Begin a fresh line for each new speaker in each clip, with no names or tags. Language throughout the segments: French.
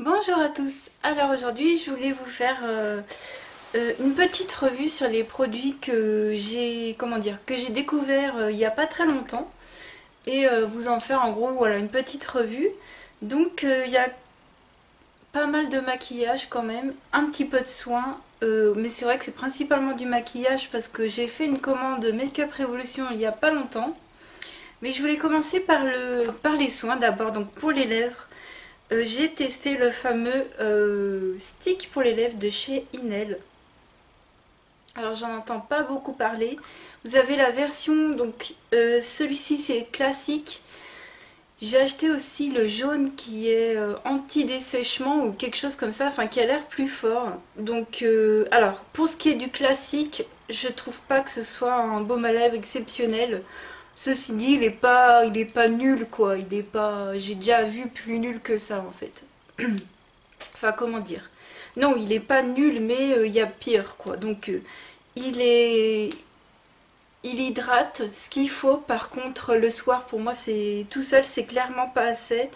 Bonjour à tous, alors aujourd'hui je voulais vous faire euh, euh, une petite revue sur les produits que j'ai comment dire que j'ai découvert euh, il n'y a pas très longtemps. Et vous en faire en gros voilà une petite revue. Donc il y a pas mal de maquillage quand même, un petit peu de soins mais c'est vrai que c'est principalement du maquillage parce que j'ai fait une commande Make-up Révolution il n'y a pas longtemps. Mais je voulais commencer par, le, par les soins d'abord donc pour les lèvres euh, j'ai testé le fameux euh, stick pour les lèvres de chez Inel. Alors j'en entends pas beaucoup parler. Vous avez la version, donc euh, celui-ci c'est classique. J'ai acheté aussi le jaune qui est anti-dessèchement ou quelque chose comme ça, enfin qui a l'air plus fort. Donc alors pour ce qui est du classique, je trouve pas que ce soit un baume à lèvres exceptionnel. Ceci dit, il est pas, il est pas nul quoi. Il est pas, j'ai déjà vu plus nul que ça en fait. enfin comment dire? Non, il est pas nul, mais euh, il y a pire quoi. Donc euh, il est, il hydrate ce qu'il faut. Par contre, le soir pour moi c'est tout seul, c'est clairement pas assez.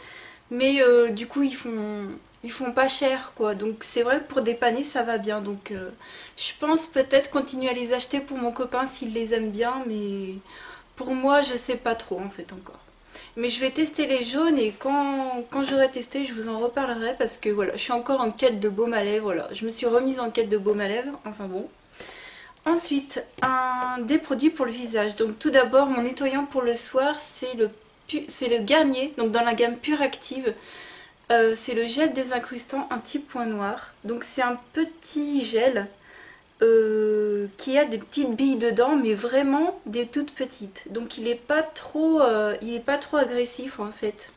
Mais euh, du coup ils font, font pas cher quoi. Donc c'est vrai que pour dépanner ça va bien. Donc je pense peut-être continuer à les acheter pour mon copain s'il les aime bien, mais pour moi, je sais pas trop en fait encore. Mais je vais tester les jaunes et quand, quand j'aurai testé, je vous en reparlerai parce que voilà, je suis encore en quête de baume à lèvres. Voilà, je me suis remise en quête de baume à lèvres. Enfin bon. Ensuite, un, des produits pour le visage. Donc tout d'abord, mon nettoyant pour le soir, c'est le, le Garnier, donc dans la gamme Pure Active. Euh, c'est le gel désincrustant anti-point noir. Donc c'est un petit gel euh, qui a des petites billes dedans, mais vraiment des toutes petites. Donc il n'est pas, trop, euh, il pas trop agressif en fait.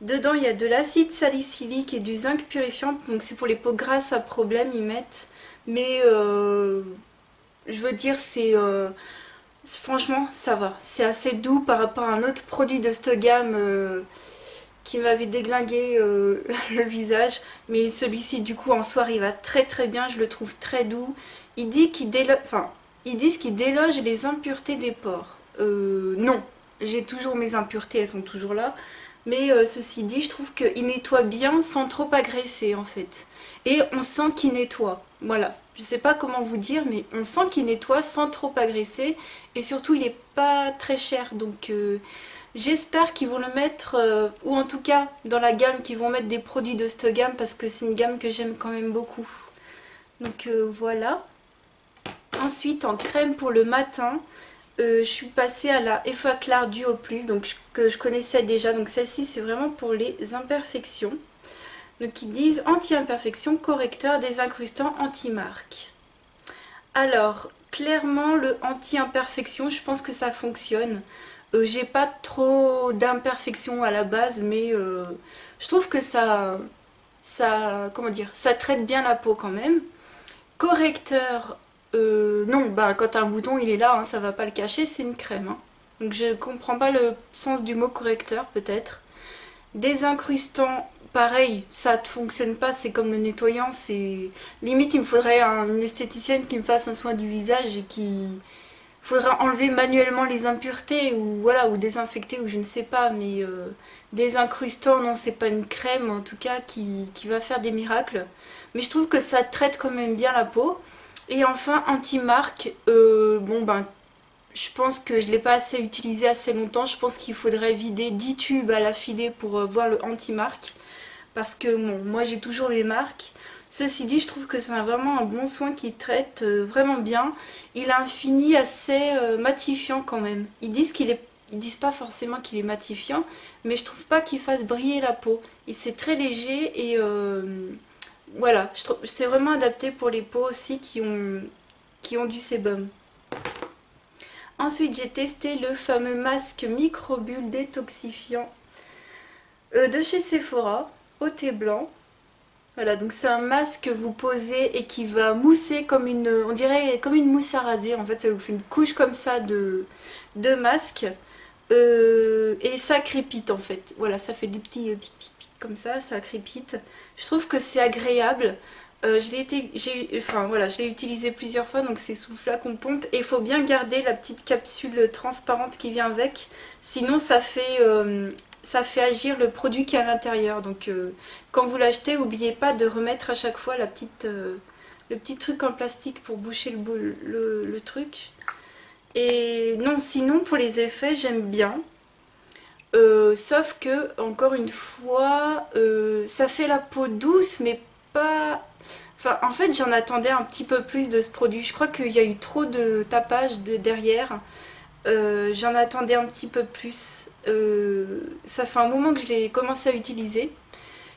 Dedans il y a de l'acide salicylique et du zinc purifiant, donc c'est pour les peaux grasses à problème ils mettent. Mais euh, je veux dire c'est... franchement ça va, c'est assez doux par rapport à un autre produit de cette gamme qui m'avait déglingué le visage mais celui-ci du coup en soir il va très très bien je le trouve très doux il dit qu'ils enfin, ils disent qu'ils délogent les impuretés des pores. Euh, non, j'ai toujours mes impuretés, elles sont toujours là. Mais euh, ceci dit, je trouve qu'il nettoie bien sans trop agresser en fait. Et on sent qu'il nettoie. Voilà. Je sais pas comment vous dire, mais on sent qu'il nettoie sans trop agresser. Et surtout, il n'est pas très cher. Donc euh, j'espère qu'ils vont le mettre, ou en tout cas dans la gamme, qu'ils vont mettre des produits de cette gamme parce que c'est une gamme que j'aime quand même beaucoup. Donc voilà. Ensuite, en crème pour le matin, euh, je suis passée à la Effaclar Duo Plus, donc que je connaissais déjà. Donc celle-ci, c'est vraiment pour les imperfections. Donc ils disent anti-imperfection, correcteur, désincrustant, anti-marque. Alors, clairement, le anti-imperfection, je pense que ça fonctionne. Euh, j'ai pas trop d'imperfections à la base, mais euh, je trouve que ça, ça, comment dire, ça traite bien la peau quand même. Correcteur, euh, non, bah, quand un bouton il est là, hein, ça va pas le cacher, c'est une crème. Hein. Donc je comprends pas le sens du mot correcteur peut-être. Désincrustant, pareil, ça ne fonctionne pas, c'est comme le nettoyant, c'est... Limite il me faudrait une esthéticienne qui me fasse un soin du visage et qui... Faudra enlever manuellement les impuretés ou voilà ou désinfecter ou je ne sais pas mais euh, désincrustant non c'est pas une crème en tout cas qui va faire des miracles mais je trouve que ça traite quand même bien la peau et enfin, anti-marque, euh, bon ben, je pense que je ne l'ai pas assez utilisé assez longtemps. Je pense qu'il faudrait vider 10 tubes à l'affilée pour euh, voir le anti-marque. Parce que bon, moi j'ai toujours les marques. Ceci dit, je trouve que c'est vraiment un bon soin qui traite euh, vraiment bien. Il a un fini assez matifiant quand même. Ils disent qu'il est ils disent pas forcément qu'il est matifiant, mais je trouve pas qu'il fasse briller la peau. C'est très léger et voilà, c'est vraiment adapté pour les peaux aussi qui ont, du sébum. Ensuite, j'ai testé le fameux masque microbulle détoxifiant euh, de chez Sephora, au thé blanc. Voilà, donc c'est un masque que vous posez et qui va mousser comme une, on dirait comme une mousse à raser. En fait, ça vous fait une couche comme ça de, de masque. Euh, et ça crépite en fait. Voilà, ça fait des petits euh, comme ça, ça crépite. Je trouve que c'est agréable. Euh, je l'ai enfin, voilà, utilisé plusieurs fois, donc c'est sous qu'on pompe. Et il faut bien garder la petite capsule transparente qui vient avec, sinon ça fait, euh, ça fait agir le produit qui est à l'intérieur. Donc euh, quand vous l'achetez, n'oubliez pas de remettre à chaque fois la le petit truc en plastique pour boucher le, le, truc. Et non, sinon pour les effets, j'aime bien. Sauf que, encore une fois, ça fait la peau douce, mais pas Enfin, en fait, j'en attendais un petit peu plus de ce produit. Je crois qu'il y a eu trop de tapage de derrière. Euh, j'en attendais un petit peu plus. Euh, ça fait un moment que je l'ai commencé à utiliser.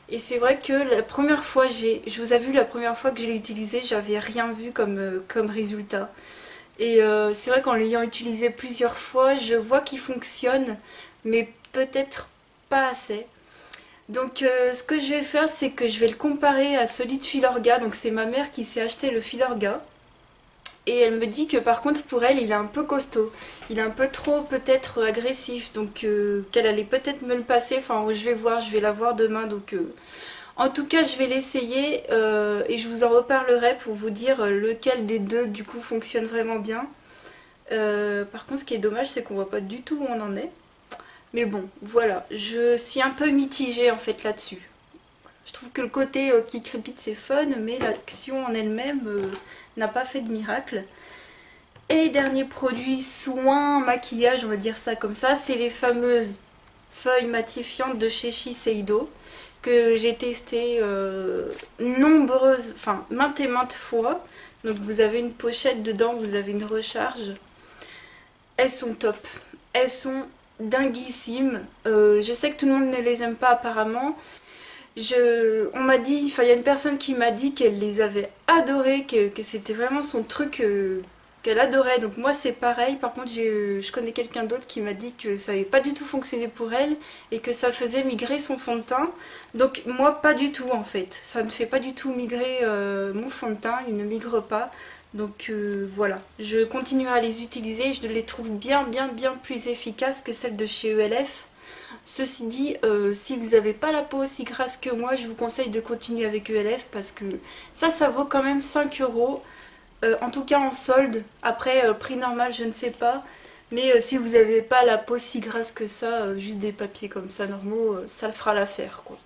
Et c'est vrai que la première fois, je vous vu la première fois que je l'ai utilisé, j'avais rien vu comme, euh, comme résultat. Et c'est vrai qu'en l'ayant utilisé plusieurs fois, je vois qu'il fonctionne, mais peut-être pas assez. Donc euh, ce que je vais faire, c'est que je vais le comparer à celui de Filorga. Donc c'est ma mère qui s'est acheté le Filorga. Et elle me dit que par contre pour elle, il est un peu costaud. Il est un peu trop peut-être agressif. Donc euh, qu'elle allait peut-être me le passer. Enfin je vais voir, je vais la voir demain. Donc euh, en tout cas je vais l'essayer. et je vous en reparlerai pour vous dire lequel des deux du coup fonctionne vraiment bien. par contre ce qui est dommage c'est qu'on voit pas du tout où on en est. Mais bon, voilà, je suis un peu mitigée en fait là-dessus. Je trouve que le côté euh, qui crépite c'est fun, mais l'action en elle-même euh, n'a pas fait de miracle. Et dernier produit, soin, maquillage, on va dire ça comme ça, c'est les fameuses feuilles matifiantes de chez Shiseido que j'ai testé euh, nombreuses, enfin maintes et maintes fois. Donc vous avez une pochette dedans, vous avez une recharge. Elles sont top. Elles sont dinguissime. Euh, je sais que tout le monde ne les aime pas apparemment. On m'a dit, il y a une personne qui m'a dit qu'elle les avait adorées, que, c'était vraiment son truc euh, qu'elle adorait. Donc moi c'est pareil. Par contre je connais quelqu'un d'autre qui m'a dit que ça n'avait pas du tout fonctionné pour elle et que ça faisait migrer son fond de teint. Donc moi pas du tout en fait. Ça ne fait pas du tout migrer euh, mon fond de teint. Il ne migre pas. Donc euh, voilà, je continuerai à les utiliser, je les trouve bien bien bien plus efficaces que celles de chez ELF. Ceci dit, euh, si vous n'avez pas la peau aussi grasse que moi, je vous conseille de continuer avec ELF parce que ça, ça vaut quand même 5 euros. Euh, en tout cas en solde, après prix normal je ne sais pas. Mais si vous n'avez pas la peau si grasse que ça, juste des papiers comme ça normaux, ça le fera l'affaire quoi.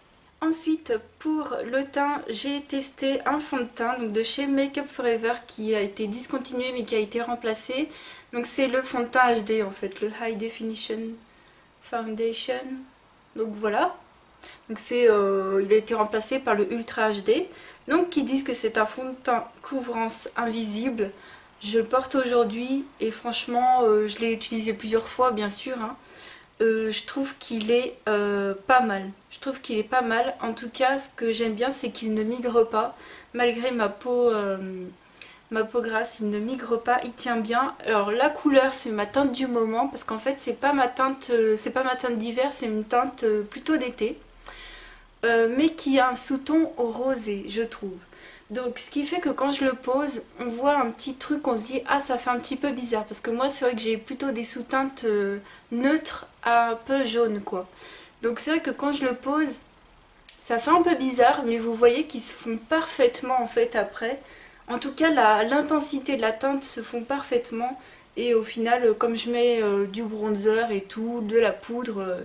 Ensuite, pour le teint, j'ai testé un fond de teint donc de chez Makeup Forever qui a été discontinué mais qui a été remplacé. Donc c'est le fond de teint HD en fait, le High Definition Foundation. Donc voilà. Donc c'est, euh, il a été remplacé par le Ultra HD. Donc qui disent que c'est un fond de teint couvrance invisible. Je le porte aujourd'hui et franchement euh, je l'ai utilisé plusieurs fois bien sûr. Hein. Euh, je trouve qu'il est euh, pas mal. Je trouve qu'il est pas mal. En tout cas, ce que j'aime bien, c'est qu'il ne migre pas. Malgré ma peau, euh, ma peau grasse, il ne migre pas, il tient bien. Alors la couleur, c'est ma teinte du moment, parce qu'en fait, c'est pas ma teinte, c'est pas ma teinte d'hiver, c'est une teinte plutôt d'été. mais qui a un sous-ton rosé, je trouve. Donc ce qui fait que quand je le pose, on voit un petit truc, on se dit ah ça fait un petit peu bizarre parce que moi c'est vrai que j'ai plutôt des sous-teintes euh, neutres un peu jaunes quoi. Donc c'est vrai que quand je le pose, ça fait un peu bizarre mais vous voyez qu'ils se font parfaitement en fait après. En tout cas l'intensité de la teinte se font parfaitement et au final comme je mets euh, du bronzer et tout, de la poudre, euh,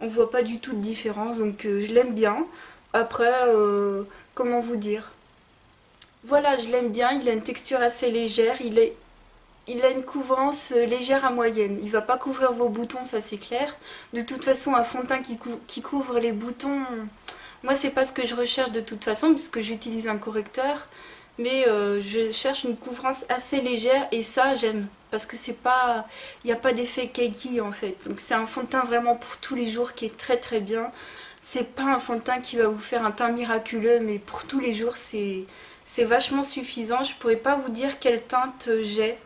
on voit pas du tout de différence donc je l'aime bien. Après, comment vous dire? Voilà, je l'aime bien, il a une texture assez légère, il, a une couvrance euh, légère à moyenne. Il va pas couvrir vos boutons, ça c'est clair. De toute façon, un fond de teint qui, couvre les boutons, moi c'est pas ce que je recherche de toute façon, puisque j'utilise un correcteur. Mais euh, je cherche une couvrance assez légère et ça j'aime parce que c'est pas il n'y a pas d'effet cakey en fait donc c'est un fond de teint vraiment pour tous les jours qui est très très bien c'est pas un fond de teint qui va vous faire un teint miraculeux mais pour tous les jours c'est c'est vachement suffisant. Je pourrais pas vous dire quelle teinte j'ai.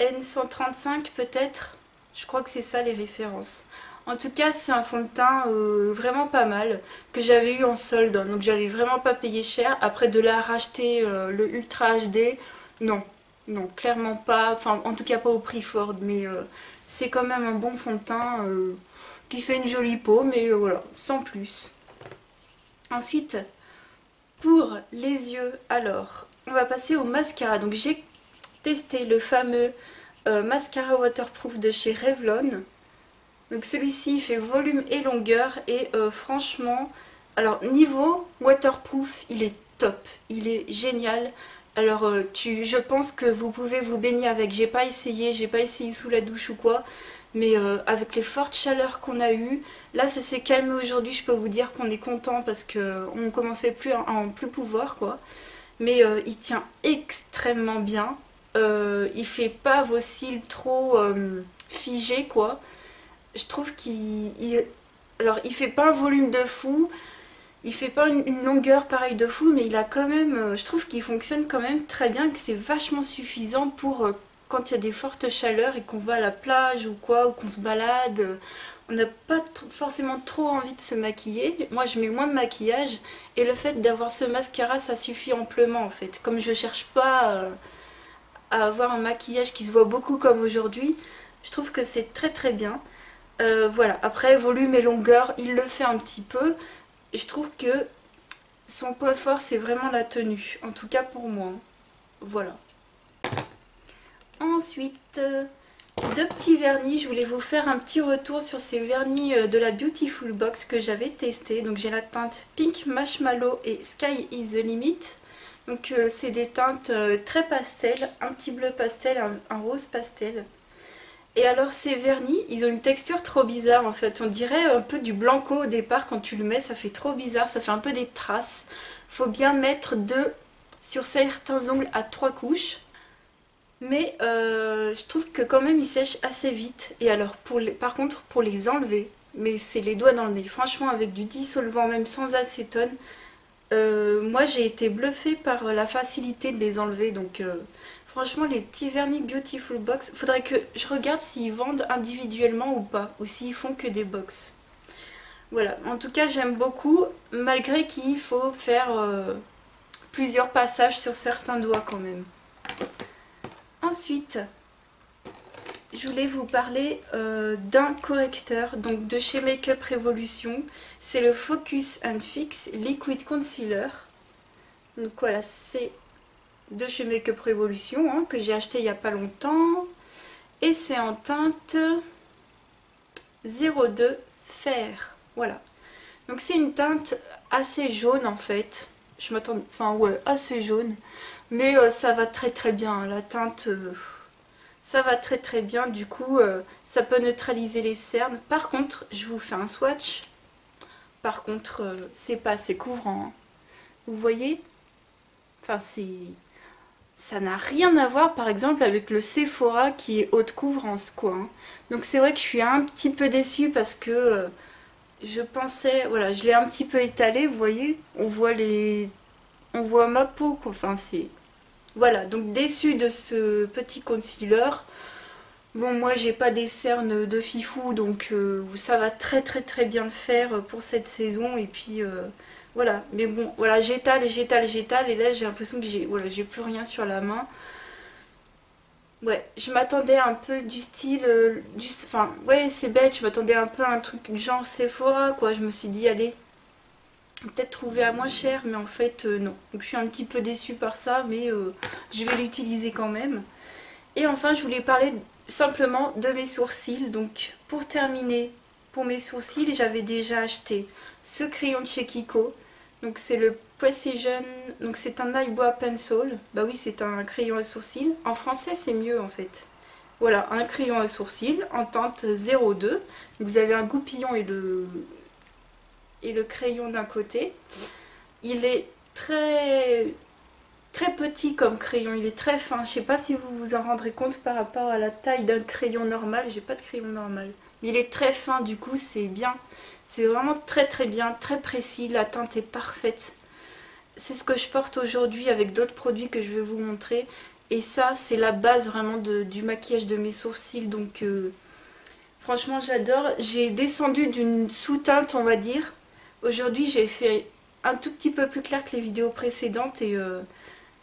N135 peut-être? Je crois que c'est ça les références. En tout cas, c'est un fond de teint euh, vraiment pas mal que j'avais eu en solde. Donc j'avais vraiment pas payé cher. Après de la racheter euh, le Ultra HD, non. Non, clairement pas. Enfin, en tout cas pas au prix Ford. Mais euh, c'est quand même un bon fond de teint qui fait une jolie peau. Mais voilà, sans plus. Ensuite, pour les yeux, alors, on va passer au mascara. Donc j'ai testé le fameux euh, mascara waterproof de chez Revlon. Donc celui-ci fait volume et longueur et euh, franchement, alors niveau waterproof, il est top, il est génial. Alors euh, je pense que vous pouvez vous baigner avec, j'ai pas essayé, j'ai pas essayé sous la douche ou quoi, mais euh, avec les fortes chaleurs qu'on a eues, là ça s'est calmé. Aujourd'hui, je peux vous dire qu'on est content parce qu'on ne commençait plus à en plus pouvoir quoi. Mais il tient extrêmement bien, il fait pas vos cils trop figés quoi. Je trouve qu'il... Alors, il fait pas un volume de fou, il fait pas une, longueur pareille de fou, mais il a quand même... Euh, je trouve qu'il fonctionne quand même très bien, que c'est vachement suffisant pour euh, quand il y a des fortes chaleurs et qu'on va à la plage ou quoi, ou qu'on se balade. on n'a pas forcément trop envie de se maquiller. Moi, je mets moins de maquillage. Et le fait d'avoir ce mascara, ça suffit amplement, en fait. Comme je cherche pas euh, à avoir un maquillage qui se voit beaucoup comme aujourd'hui, je trouve que c'est très très bien. Euh, voilà, après volume et longueur, il le fait un petit peu. Je trouve que son point fort, c'est vraiment la tenue. En tout cas pour moi. Voilà. Ensuite, deux petits vernis. Je voulais vous faire un petit retour sur ces vernis euh, de la Beautiful Box que j'avais testé. Donc j'ai la teinte Pink Marshmallow et Sky is the Limit. Donc euh, c'est des teintes très pastel, un petit bleu pastel, un rose pastel. Et alors ces vernis, ils ont une texture trop bizarre en fait. On dirait un peu du blanco au départ quand tu le mets, ça fait trop bizarre, ça fait un peu des traces. Faut bien mettre deux sur certains ongles à trois couches. Mais euh, je trouve que quand même ils sèchent assez vite. Et alors pour par contre pour les enlever, mais c'est les doigts dans le nez. Franchement avec du dissolvant même sans acétone, euh, moi j'ai été bluffée par la facilité de les enlever. Donc euh, Franchement, les petits vernis Beautiful Box, faudrait que je regarde s'ils vendent individuellement ou pas, ou s'ils font que des box. Voilà, en tout cas j'aime beaucoup, malgré qu'il faut faire plusieurs passages sur certains doigts quand même. Ensuite, je voulais vous parler euh, d'un correcteur, donc de chez Makeup Revolution. C'est le Focus and Fix Liquid Concealer. Donc voilà, c'est de chez Makeup Revolution hein, que j'ai acheté il n'y a pas longtemps. Et c'est en teinte 02 fer. Voilà. Donc c'est une teinte assez jaune en fait. Je m'attends... Enfin ouais, assez jaune. Mais euh, ça va très très bien. La teinte... Euh, ça va très très bien. Du coup, euh, ça peut neutraliser les cernes. Par contre, je vous fais un swatch. Par contre, c'est pas assez couvrant. Hein. Vous voyez? Enfin, c'est ça n'a rien à voir par exemple avec le Sephora qui est haute couvrance quoi. Hein. Donc c'est vrai que je suis un petit peu déçue parce que je pensais, voilà, je l'ai un petit peu étalé, vous voyez, on voit les, on voit ma peau quoi, enfin c'est, voilà, donc déçue de ce petit concealer. Bon moi j'ai pas des cernes de fifou donc euh, ça va très très très bien le faire pour cette saison et puis euh, voilà, mais bon, voilà, j'étale, j'étale, j'étale, et là j'ai l'impression que j'ai voilà, plus rien sur la main. Ouais, je m'attendais un peu du style, euh, du, enfin, ouais, c'est bête, je m'attendais un peu à un truc genre Sephora, quoi. Je me suis dit, allez, peut-être trouver à moins cher, mais en fait, euh, non. Donc je suis un petit peu déçue par ça, mais euh, je vais l'utiliser quand même. Et enfin, je voulais parler simplement de mes sourcils. Donc, pour terminer, pour mes sourcils, j'avais déjà acheté ce crayon de chez Kiko. Donc c'est le Precision, donc c'est un eyebrow pencil. Bah oui, c'est un crayon à sourcils. En français, c'est mieux en fait. Voilà, un crayon à sourcils en teinte 02. Vous avez un goupillon et le, et le crayon d'un côté. Il est très très petit comme crayon, il est très fin. Je sais pas si vous vous en rendrez compte par rapport à la taille d'un crayon normal. J'ai pas de crayon normal. Il est très fin, du coup c'est bien. C'est vraiment très très bien, très précis, la teinte est parfaite. C'est ce que je porte aujourd'hui avec d'autres produits que je vais vous montrer. Et ça, c'est la base vraiment du maquillage de mes sourcils. Donc, euh, franchement, j'adore. J'ai descendu d'une sous-teinte, on va dire. Aujourd'hui, j'ai fait un tout petit peu plus clair que les vidéos précédentes. Et euh,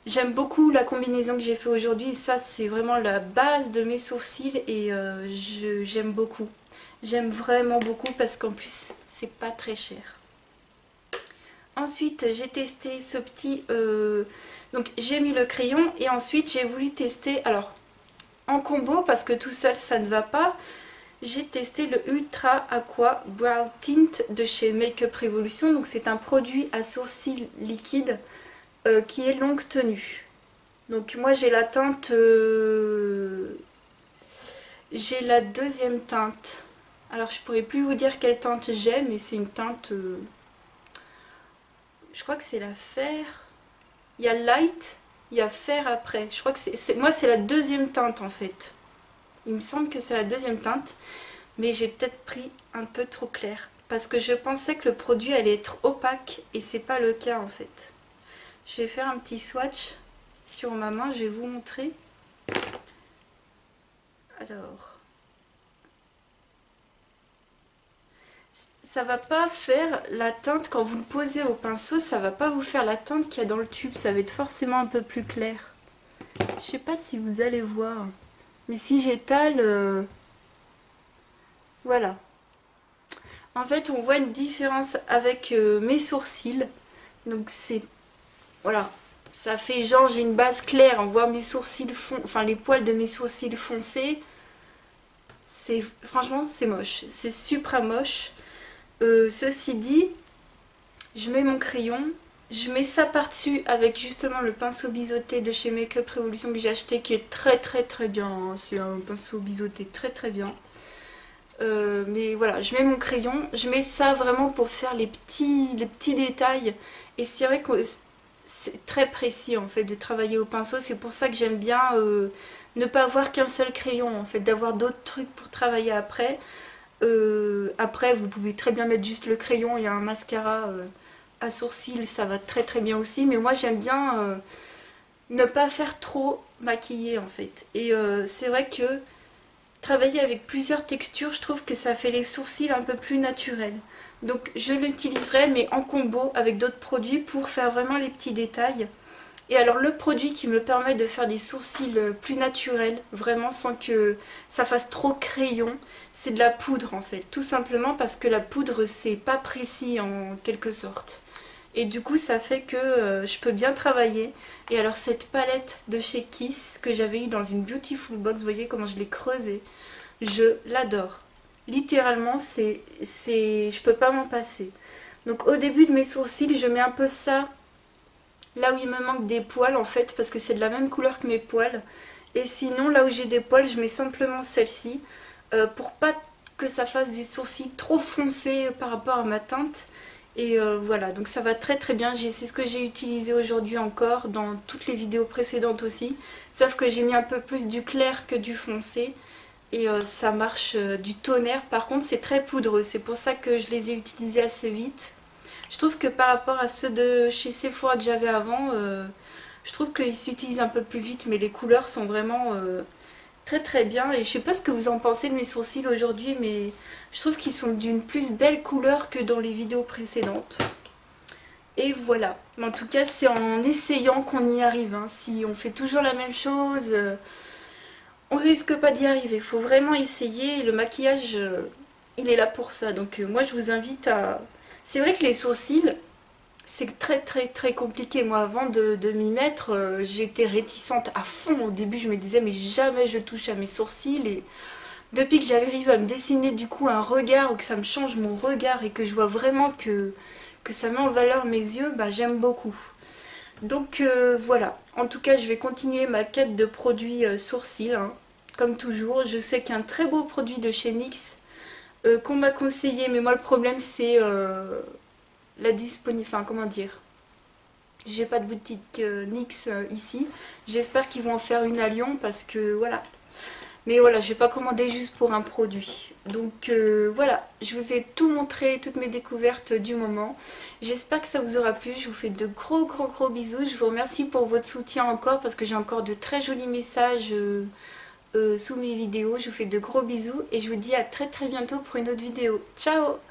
j'aime beaucoup la combinaison que j'ai fait aujourd'hui. Ça, c'est vraiment la base de mes sourcils. Et euh, j'aime beaucoup. J'aime vraiment beaucoup parce qu'en plus, c'est pas très cher. Ensuite, j'ai testé ce petit... Euh, donc, j'ai mis le crayon et ensuite, j'ai voulu tester... Alors, en combo, parce que tout seul, ça ne va pas. J'ai testé le Ultra Aqua Brow Tint de chez Makeup Revolution. Donc c'est un produit à sourcils liquide euh, qui est longue tenue. Donc moi j'ai la teinte... Euh, j'ai la deuxième teinte. Alors je pourrais plus vous dire quelle teinte j'ai, mais c'est une teinte... Euh, je crois que c'est la fer. Il y a light, il y a fer après. Je crois que c'est... Moi c'est la deuxième teinte en fait. Il me semble que c'est la deuxième teinte. Mais j'ai peut-être pris un peu trop clair. Parce que je pensais que le produit allait être opaque. Et c'est pas le cas en fait. Je vais faire un petit swatch sur ma main. Je vais vous montrer. Alors... ça va pas faire la teinte quand vous le posez au pinceau ça va pas vous faire la teinte qu'il y a dans le tube ça va être forcément un peu plus clair je sais pas si vous allez voir mais si j'étale, euh, voilà. En fait, on voit une différence avec euh, mes sourcils. Donc c'est, voilà, ça fait genre j'ai une base claire. On voit mes sourcils fond, enfin les poils de mes sourcils foncés. C'est franchement c'est moche, c'est super moche. Euh, ceci dit, je mets mon crayon, je mets ça par-dessus avec justement le pinceau biseauté de chez Makeup Revolution que j'ai acheté qui est très très très bien. Hein. C'est un pinceau biseauté très très bien. Euh, mais voilà, je mets mon crayon, je mets ça vraiment pour faire les petits, détails. Et c'est vrai que c'est très précis en fait de travailler au pinceau. C'est pour ça que j'aime bien euh, ne pas avoir qu'un seul crayon en fait, d'avoir d'autres trucs pour travailler après. Euh, après, vous pouvez très bien mettre juste le crayon et un mascara à sourcils, ça va très très bien aussi. Mais moi, j'aime bien euh, ne pas faire trop maquiller en fait. Et euh, c'est vrai que travailler avec plusieurs textures, je trouve que ça fait les sourcils un peu plus naturels. Donc je l'utiliserai mais en combo avec d'autres produits pour faire vraiment les petits détails. Et alors le produit qui me permet de faire des sourcils plus naturels, vraiment sans que ça fasse trop crayon, c'est de la poudre en fait. Tout simplement parce que la poudre c'est pas précis en quelque sorte. Et du coup, ça fait que euh, je peux bien travailler. Et alors, cette palette de chez Kiss que j'avais eu dans une Beautiful Box, vous voyez comment je l'ai creusée. Je l'adore. Littéralement, c'est, c'est, je peux pas m'en passer. Donc, au début de mes sourcils, je mets un peu ça là où il me manque des poils, en fait, parce que c'est de la même couleur que mes poils. Et sinon, là où j'ai des poils, je mets simplement celle-ci. Euh, pour pas que ça fasse des sourcils trop foncés par rapport à ma teinte. Et euh, voilà, donc ça va très très bien. C'est ce que j'ai utilisé aujourd'hui encore, dans toutes les vidéos précédentes aussi. Sauf que j'ai mis un peu plus du clair que du foncé. Et euh, ça marche euh, du tonnerre. Par contre, c'est très poudreux. C'est pour ça que je les ai utilisés assez vite. Je trouve que par rapport à ceux de chez Sephora que j'avais avant, je trouve qu'ils s'utilisent un peu plus vite. Mais les couleurs sont vraiment très bien. Et je sais pas ce que vous en pensez de mes sourcils aujourd'hui mais je trouve qu'ils sont d'une plus belle couleur que dans les vidéos précédentes. Et voilà. En tout cas c'est en essayant qu'on y arrive hein. si on fait toujours la même chose euh, on risque pas d'y arriver. Faut vraiment essayer. Le maquillage euh, il est là pour ça. Donc euh, moi je vous invite à c'est vrai que les sourcils c'est très très très compliqué. Moi avant de, m'y mettre, euh, j'étais réticente à fond. Au début je me disais mais jamais je touche à mes sourcils. Et depuis que j'arrive à me dessiner du coup un regard ou que ça me change mon regard et que je vois vraiment que, que ça met en valeur mes yeux, bah j'aime beaucoup. Donc euh, voilà, en tout cas je vais continuer ma quête de produits euh, sourcils. Hein. Comme toujours, je sais qu'il y a un très beau produit de chez NYX qu'on m'a conseillé, mais moi le problème c'est la disponibilité, enfin comment dire, j'ai pas de boutique euh, euh, ici. J'espère qu'ils vont en faire une à Lyon parce que voilà. Mais voilà, je vais pas commander juste pour un produit. Donc euh, voilà, je vous ai tout montré, toutes mes découvertes du moment. J'espère que ça vous aura plu. Je vous fais de gros gros gros bisous. Je vous remercie pour votre soutien encore parce que j'ai encore de très jolis messages sous mes vidéos. Je vous fais de gros bisous et je vous dis à très très bientôt pour une autre vidéo. Ciao